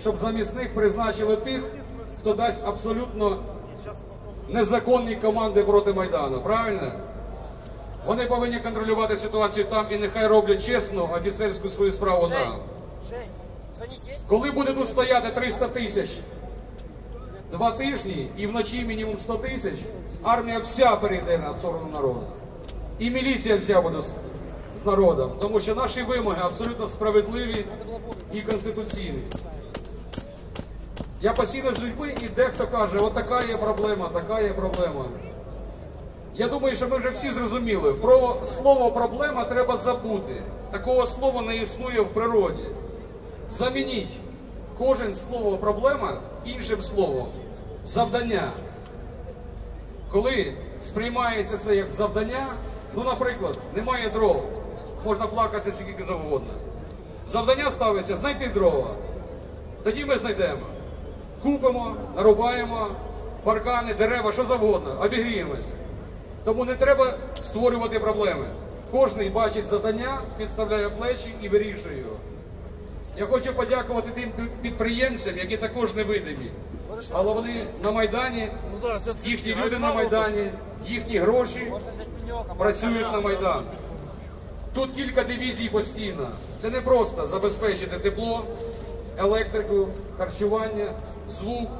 щоб замість них призначили тих, хто дасть абсолютно незаконні команди проти Майдану. Правильно? Вони повинні контролювати ситуацію там і нехай роблять чесну офіцерську свою справу там. Коли буде тут стояти 300 тисяч два тижні і вночі мінімум 100 тисяч, армія вся перейде на сторону народу. І міліція вся буде з народом. Тому що наші вимоги абсолютно справедливі і конституційні. Я постійно з людьми і дехто каже, от така є проблема, така є проблема. Я думаю, що ми вже всі зрозуміли, про слово проблема треба забути. Такого слова не існує в природі. Замініть кожен слово проблема іншим словом завдання. Коли сприймається це як завдання, ну, наприклад, немає дров, можна плакатися скільки завгодно. Завдання ставиться знайти дрова. Тоді ми знайдемо. Купимо, нарубаємо, паркани, дерева, що завгодно, обігріємося. Тому не треба створювати проблеми. Кожний бачить завдання, підставляє плечі і вирішує його. Я хочу подякувати тим підприємцям, які також невидимі. Але вони на Майдані, їхні люди на Майдані, їхні гроші працюють на Майдан. Тут кілька дивізій постійно. Це не просто забезпечити тепло, електрику, харчування, звук,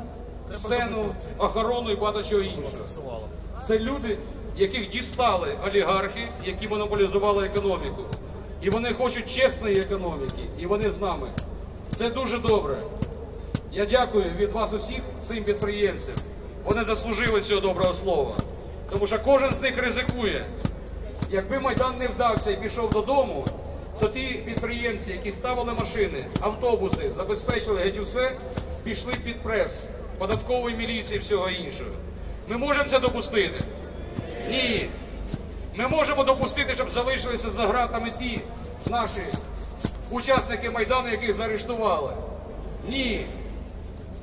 сцену, охорону і багато чого іншого. Це люди, яких дістали олігархи, які монополізували економіку. І вони хочуть чесної економіки, і вони з нами. Це дуже добре. Я дякую від вас усіх цим підприємцям. Вони заслужили цього доброго слова. Тому що кожен з них ризикує. Якби Майдан не вдався і пішов додому, то ті підприємці, які ставили машини, автобуси, забезпечили геть усе, пішли під прес, податкової міліції і всього іншого. Ми можемо це допустити? Ні. Ми можемо допустити, щоб залишилися за ґратами ті наші учасники Майдану, яких заарештували. Ні.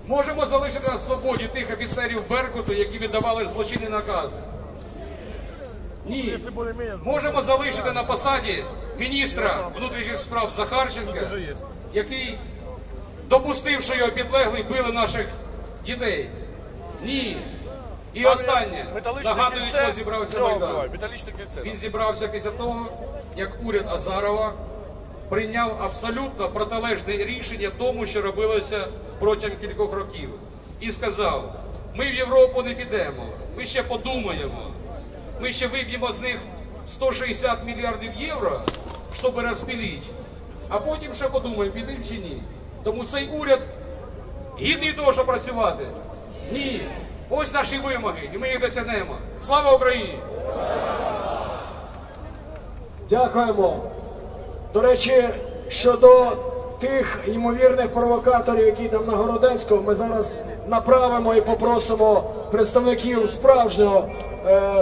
Можемо залишити на свободі тих офіцерів Беркуту, які віддавали злочинні накази. Ні. Можемо залишити на посаді міністра внутрішніх справ Захарченка, який, допустивши його підлеглий, били наших дітей. Ні. І останнє, нагадую, що зібрався Майдан. Він зібрався після того, як уряд Азарова прийняв абсолютно протилежне рішення тому, що робилося протягом кількох років, і сказав: ми в Європу не підемо, ми ще подумаємо, ми ще виб'ємо з них 160 мільярдів євро, щоб розпілити, а потім ще подумаємо, підемо чи ні. Тому цей уряд гідний того, щоб працювати. Ні. Ось наші вимоги, і ми їх досягнемо. Слава Україні! Дякуємо. До речі, щодо тих ймовірних провокаторів, які там на Городецькому, ми зараз направимо і попросимо представників справжнього,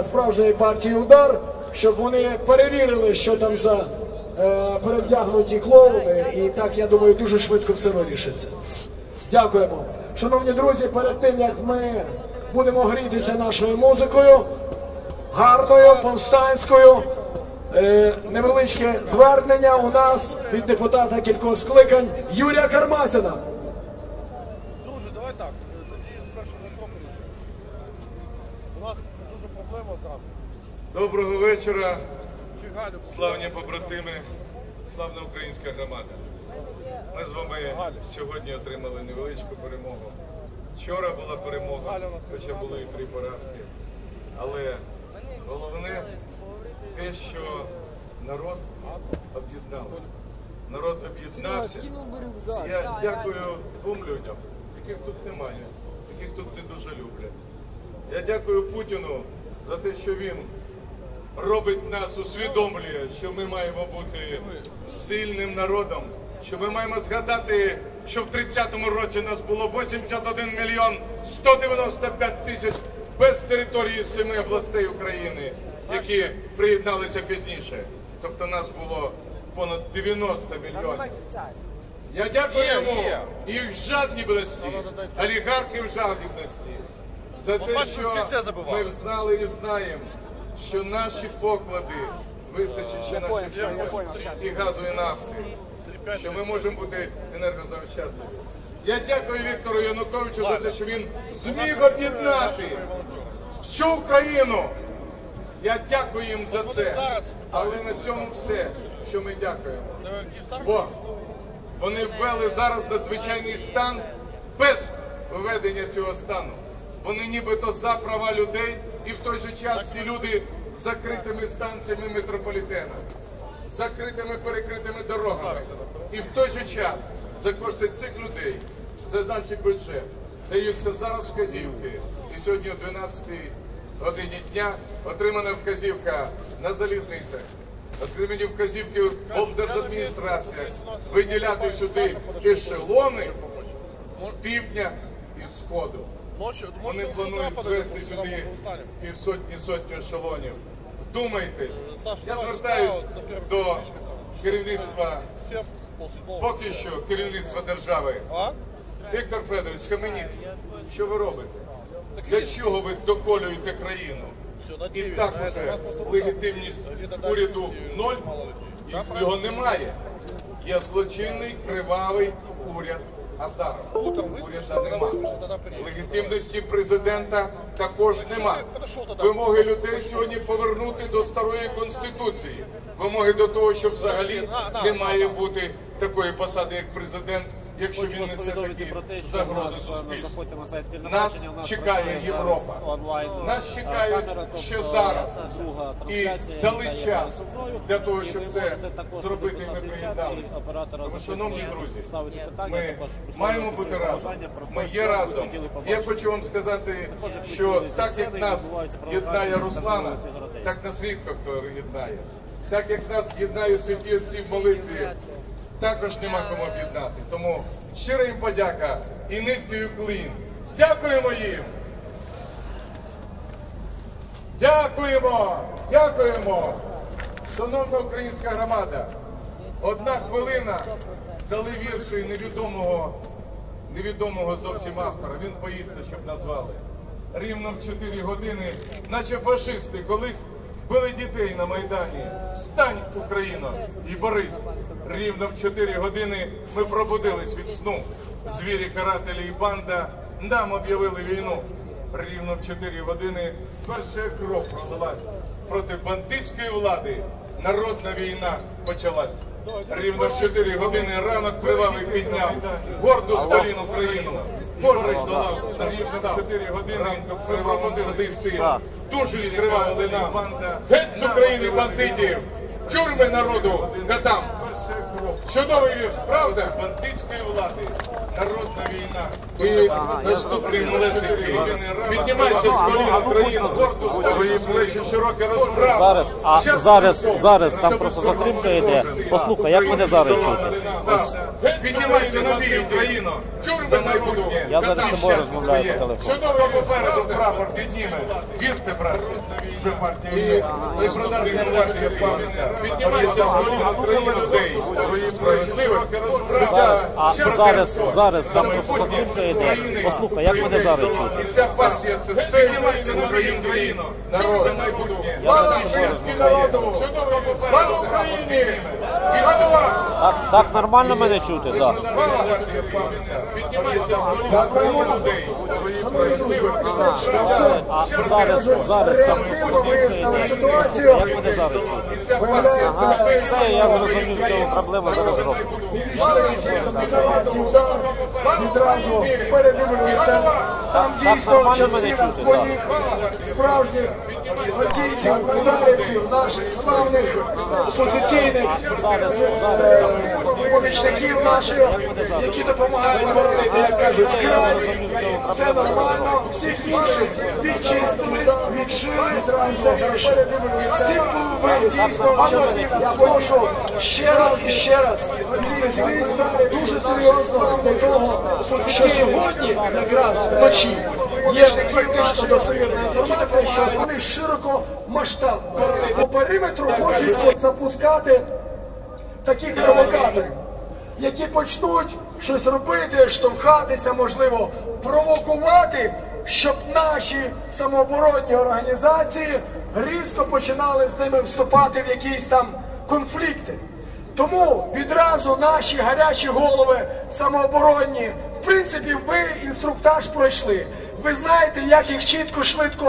справжньої партії удар, щоб вони перевірили, що там за е, перевдягнуті клоуни. І так, я думаю, дуже швидко все вирішиться. Дякуємо. Шановні друзі, перед тим як ми будемо грітися нашою музикою, гарною, повстанською. Е, невеличке звернення у нас від депутата кількох скликань Юрія Кармазіна. Друже, давай так. Тоді не трохи. У нас дуже проблема завтра. Доброго вечора, славні побратими, славна українська громада. Ми з вами сьогодні отримали невеличку перемогу. Вчора була перемога, хоча були і три поразки. Але головне те, що народ об'єднав. Народ об'єднався. Я дякую двом людям, яких тут немає, яких тут не дуже люблять. Я дякую Путіну за те, що він робить нас, усвідомлює, що ми маємо бути сильним народом, що ми маємо згадати, що в 30-му році нас було 81 мільйон 195 тисяч без території семи областей України, які приєдналися пізніше. Тобто нас було понад 90 мільйонів. Я дякую йому. і в жадібності, олігархів жадібності, за те, що ми знали і знаємо, що наші поклади вистачить ще на 60 і газової нафти. що ми можемо бути енергозаощадними. Я дякую Віктору Януковичу за те, що він зміг об'єднати всю Україну. Я дякую їм за це. Але на цьому все, що ми дякуємо. Бо вони ввели зараз надзвичайний стан без введення цього стану. Вони нібито за права людей, і в той же час ці люди з закритими станціями метрополітена, закритими перекритими дорогами. І в той же час за кошти цих людей, за наш бюджет, даються зараз вказівки. І сьогодні о 12 годині дня отримана вказівка на залізницях. Отримані вказівки в облдержадміністраціях виділяти сюди ешелони з півдня і сходу. Ночью, Вони планують звести сюди півсотні сотні ешелонів. Вдумайтесь. Я давай звертаюсь до керівництва, поки що керівництва держави. Віктор Федорович, схаменіться. Що ви робите? Для чого ви доколюєте країну? І 9. так уже легітимність уряду ноль, його немає. Є злочинний кривавий уряд Азаров. Утром выспишься, нема. Легітимності президента також нема. Вимоги людей сьогодні повернути до старої конституції. Вимоги до того, що взагалі не має бути такої посади, як президент, якщо він несе такі про те, що загрози е, суспільству. на сайт Нас чекає Європа. онлайн. Нас е, чекають камера, тобто ще зараз. друга І дали час для того, щоб це зробити, Тому, шановні друзі, Ми маємо бути разом. Ми є разом. Я хочу вам сказати, що так як нас єднає Руслана, так нас рідко хто єднає. Так як нас єднає святі отці в молитві, також нема кому об'єднати. Тому щира їм подяка і низький уклін. Дякуємо їм! Дякуємо! Дякуємо! Шановна українська громада, одна хвилина дали вірші невідомого, невідомого зовсім автора. Він боїться, щоб назвали. Рівно в 4 години, наче фашисти колись били дітей на Майдані. Встань, Україно, і борись. Рівно в 4 години ми пробудились від сну. Звірі, карателі і банда нам об'явили війну. Рівно в 4 години перша кров пролилась. Проти бандитської влади народна війна почалась. Рівно в 4 години ранок кривавий підняв горду Сталін Україну. Боже долав, рівно в 4 години криваво садисти. Дуже скривали нам. Геть з України бандитів, тюрми народу катам. Чудовий вірш, правда? Бандитської влади. Народна війна. І наступний малесенький. Піднімайся з колін Україну, горду свої плечі широке розправ. Зараз, а зараз, зараз там просто затримка йде. Послухай, як мене зараз чути? Піднімайся на бій, Україно. За майбутнє. Я зараз з тобою розмовляю по телефону. Чудово попереду прапор підніме. Вірте, брате, вже партія. Ви продажні власні пам'ятка. Піднімайся з колін України людей. Справедливості, Зараз, а зараз, зараз там просто йде. Послухай, як мене зараз чути? І ця партія це все Народ за Український народу. Слава Україні! Так, так нормально мене чути? Так. А зараз, зараз там просто затримка йде. Як мене зараз чути? Все, я зрозумів, в чому проблема зараз Відразу передивилися. Там дійсно частина своїх справжніх гвардійців, ударівців, наших славних позиційних помічників наших, які допомагають боронити, як кажуть, край. Все нормально, всіх інших відчистили, відшили, все хорошо. Всім дійсно, я прошу ще раз і ще раз віднестись дуже серйозно до того, що сьогодні якраз вночі є фактично достовірна інформація, що вони широко масштабно по периметру хочуть запускати таких провокаторів, які почнуть щось робити, штовхатися, можливо, провокувати, щоб наші самооборонні організації різко починали з ними вступати в якісь там конфлікти. Тому відразу наші гарячі голови самооборонні, в принципі, ви інструктаж пройшли. Ви знаєте, як їх чітко, швидко.